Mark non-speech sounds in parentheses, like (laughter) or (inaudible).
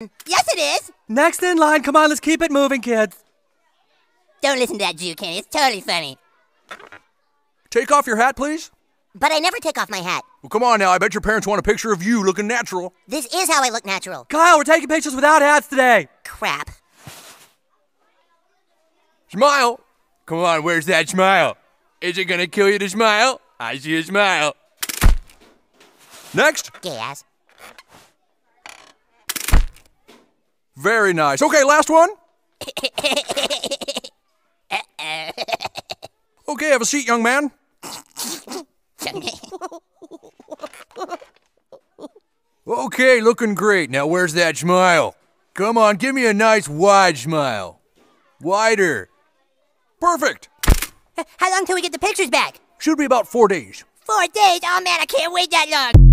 Yes, it is. Next in line, come on, let's keep it moving, kids. Don't listen to that Jew, Kenny. It's totally funny. Take off your hat, please. But I never take off my hat. Well, come on now. I bet your parents want a picture of you looking natural. This is how I look natural. Kyle, we're taking pictures without hats today. Crap. Smile. Come on, where's that smile? Is it gonna kill you to smile? I see a smile. Next. Gay Very nice. Okay, last one. (laughs) Okay, have a seat, young man. Okay, looking great. Now, where's that smile? Come on, give me a nice wide smile. Wider. Perfect. How long till we get the pictures back? Should be about four days. Four days? Oh man, I can't wait that long.